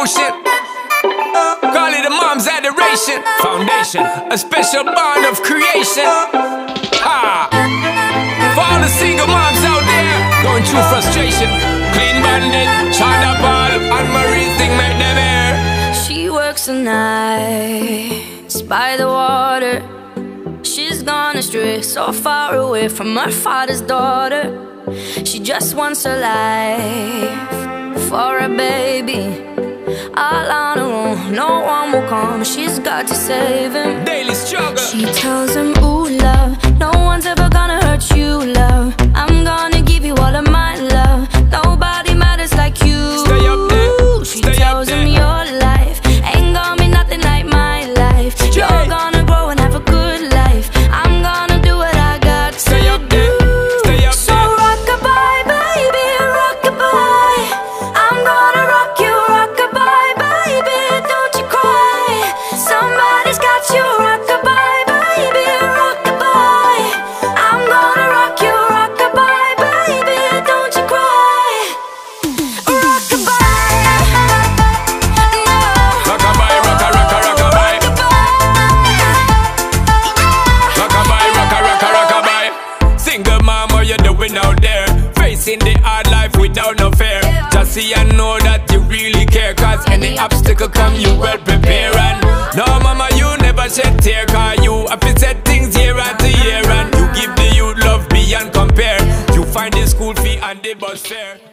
emotion. Call it a mom's adoration. Foundation, a special bond of creation. Ha! For all the single moms out there going through frustration. Clean bandit, China Ball, and Marie thing make them air. She works the nights by the water. She's gone astray, so far away from her father's daughter. She just wants a life. All on her own, no one will come. She's got to save him. Daily struggle. She tells him, Ooh, love, no one's ever Facing the hard life without no fear. Just see and know that you really care. Cause any obstacle come, you well prepare. And no, mama, you never shed tear. Cause you have to set things year after year. And you give the youth love beyond compare. You find the school fee and the bus fare.